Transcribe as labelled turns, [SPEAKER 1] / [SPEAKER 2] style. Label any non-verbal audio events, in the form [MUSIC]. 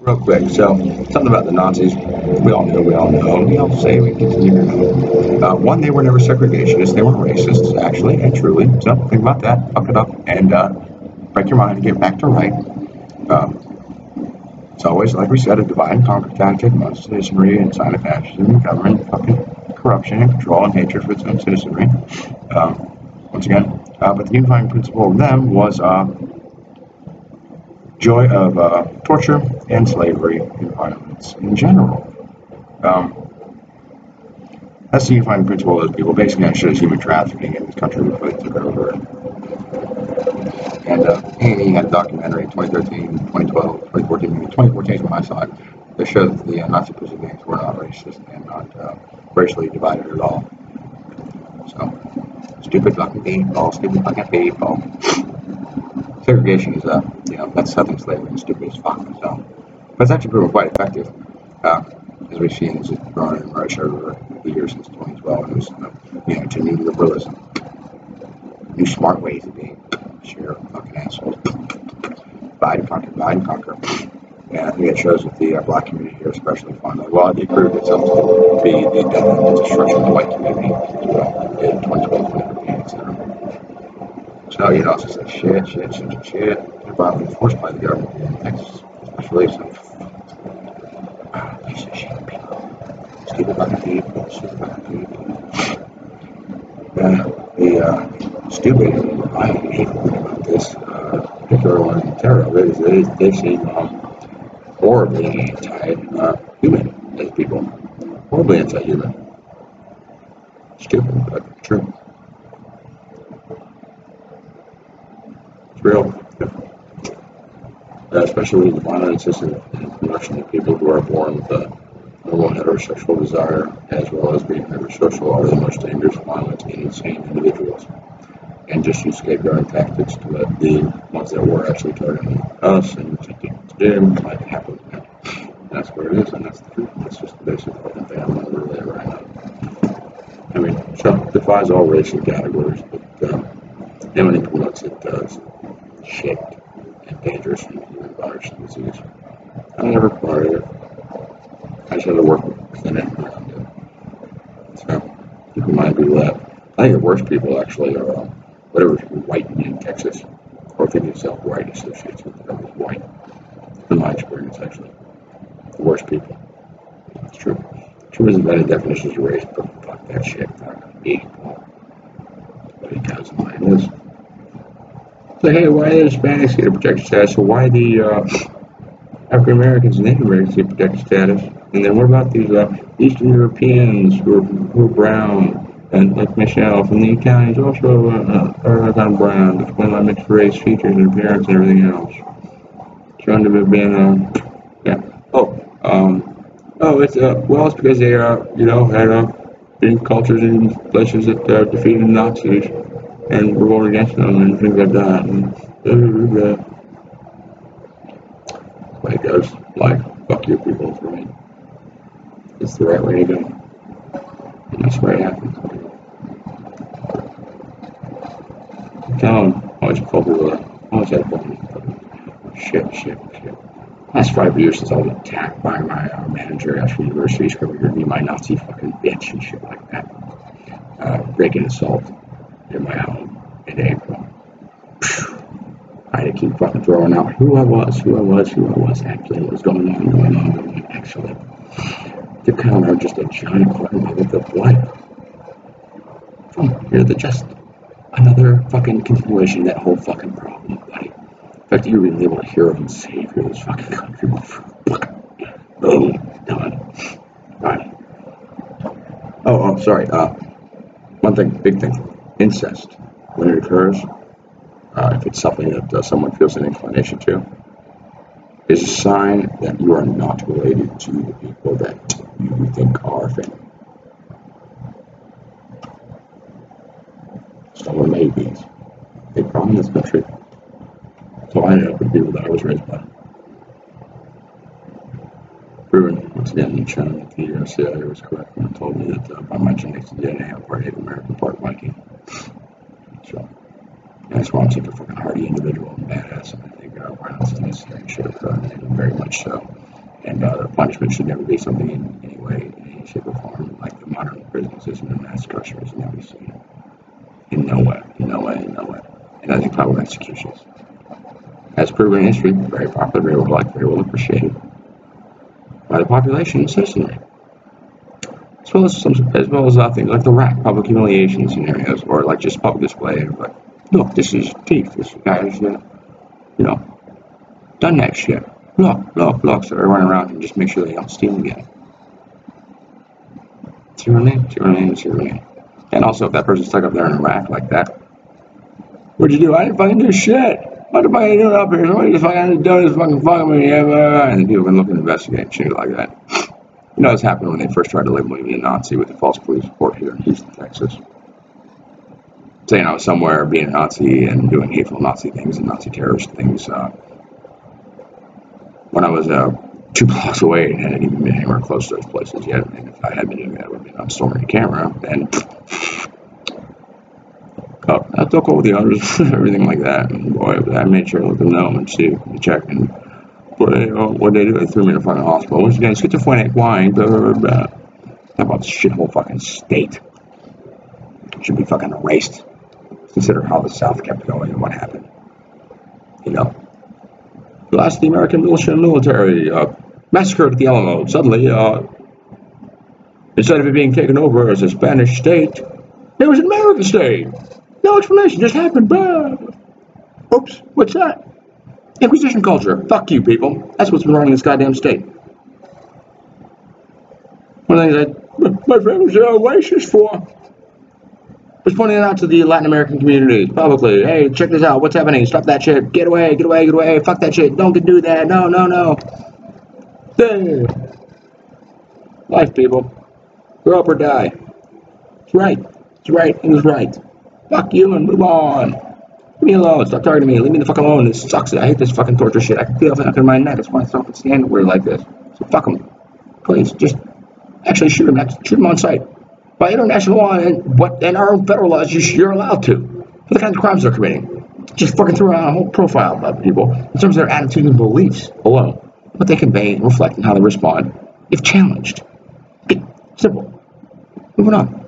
[SPEAKER 1] Real quick, so something about the Nazis. We all know, we all know, we all say, we continue to know. Uh, one, they were never segregationists, they were racists, actually and truly. So think about that, fuck it up, and uh, break your mind and get back to right. Um, it's always, like we said, a divide and conquer tactic, most citizenry and sign of fascism, government, fucking corruption and control and hatred for its own citizenry. Um, once again, uh, but the unifying principle of them was uh, joy of uh, torture and slavery violence in general. Um, that's the unifying principle of people. Basically, understood human trafficking in this country before they took over. And uh, had a documentary in 2013, 2012, 2014, 2014 is when I saw it, that showed that the uh, Nazi prison gangs were not racist and not uh, racially divided at all. So, stupid fucking people, stupid fucking people segregation is, a, you know, that's Southern slavery and stupid as fuck. So, but it's actually proven quite effective, uh, as we've seen as it's grown in Russia over the years since 2012. And it was, uh, you know, to new liberalism, new smart ways of being. Sure, fucking assholes. Biden conquer, Biden conquer. And I think it shows with the uh, black community here, especially finally. Well, it proved itself to be the death and destruction of the white community as well in 2012, 2015, etc. Know, it's just like shit, shit, shit, shit. They're violently enforced by the government Texas, especially some ah, piece of shit people. Stupid fucking people, stupid people. Yeah, the uh, stupid, I hate about this uh, particular one in terror is they, they seem um, horribly anti-human uh, as people. Horribly anti-human. Stupid, but true. Real. Uh, especially with violence and production of people who are born with a normal heterosexual desire, as well as being heterosexual, are the most dangerous, violent, and insane individuals. And just use scapegoating tactics to let the ones that were actually targeting us and attempting to do might happen. That's where it is, and that's the truth. That's just the basic fucking thing I'm going to right now. I mean, Trump defies all racial categories, but um, how many products it does shit and dangerous and human virus and disease. I never part of it. I just had to work within it around it. So people left. I think the worst people actually are um, whatever's white in Texas, or think yourself white associates with whatever's white. In my experience, actually, the worst people. It's true. True isn't that a definition of race, but fuck that shit. Fuck me. But it does, mine is say, hey, why the Hispanics get a protected status? So why the uh, African Americans and Native Americans get protected status? And then what about these uh, Eastern Europeans who are, who are brown? And like Michelle from the Italians also uh, are kind brown, explain my mixed race features and appearance and everything else. Shown to have been, uh, yeah. Oh, um, oh, it's uh, well, it's because they are, uh, you know, had uh, been cultures in places that uh, defeated the Nazis and revolt against them and things like that. And blah, blah, blah. it goes. Like, fuck you people for me. It's the right way to go. And that's why it happens. Tell them how much culture how much fucking shit, shit, shit. Last five years since I was attacked by my uh, manager at University, at me my Nazi fucking bitch and shit like that. Uh, breaking assault in my home in April. I had to keep fucking throwing out who I was, who I was, who I was actually, what was going on, going on, going on, actually. To counter just a giant with of life. From here, the just another fucking continuation of that whole fucking problem, buddy. In fact, you're really able to hero and savior this fucking country. Boom, done. Right. Oh, I'm oh, sorry. Uh, one thing, big thing incest when it occurs, uh, if it's something that uh, someone feels an inclination to, is a sign that you are not related to the people that you think are family. Someone may be. A problem in this country. So I ended up with people that I was raised by. Proven once again and shown the CIA was correct when it told me that uh, by my genetics DNA I'm part Native American, part Viking. So that's why I'm such a fucking hardy individual and badass. And I think uh, violence necessary and should occur, and very much so. And uh, the punishment should never be something in any way, in any shape or form, like the modern prison system and mass incarceration that we see. In no way, in no way, in no way. And I think public executions. As proven in history, very popular, very well liked, very well appreciated by the population and citizenry. As well as some, as well as uh, things like the rack, public humiliation scenarios, or like just public display of like, look, this is thief, this guy's, uh, you know, done that shit. Look, look, look, so run around and just make sure they don't steal again. Tyranny, tyranny, tyranny. And also, if that person's stuck up there in a rack like that, what'd you do? I didn't fucking do shit. What the fuck are you doing up here? Somebody just fucking done this fucking fucking me. And people can look and investigate shit like that. You know, this happened when they first tried to label me a Nazi with the false police report here in Houston, Texas. Saying I was somewhere being a Nazi and doing hateful Nazi things and Nazi terrorist things. Uh, when I was uh, two [LAUGHS] blocks away and hadn't even been anywhere close to those places yet. And if I had been doing that, it would have been on storming a camera. And [LAUGHS] I took over the others, [LAUGHS] everything like that. And boy, I made sure to let them know and see, check. And what they do, they threw me in a fucking hospital. Once again, schizophrenic, wine, blah, blah, blah. How about shithole fucking state? Should be fucking erased. Consider how the South kept going and what happened. You know? Last the American militia and military uh, massacred at the Alamo. Suddenly, uh, instead of it being taken over as a Spanish state, it was an American state. No explanation, just happened. Blah. Oops, what's that? Inquisition culture. Fuck you, people. That's what's been running this goddamn state. One of the things I, my family's uh, racist for was pointing it out to the Latin American community publicly. Hey, check this out. What's happening? Stop that shit. Get away, get away, get away. Fuck that shit. Don't do that. No, no, no. Hey. Life, people. Grow up or die. It's right. It's right. It was right. Fuck you and move on. Me alone. Stop talking to me. Leave me the fuck alone. This sucks. I hate this fucking torture shit. I can feel it in my neck. That's why I don't stand weird like this. So fuck them. Please, just actually shoot them. Shoot them on sight by international law and what and our own federal laws, you're allowed to for the kinds of crimes they're committing. Just fucking throw out a whole profile about people in terms of their attitudes and beliefs alone, what they convey and reflect, and how they respond if challenged. Simple. Moving on.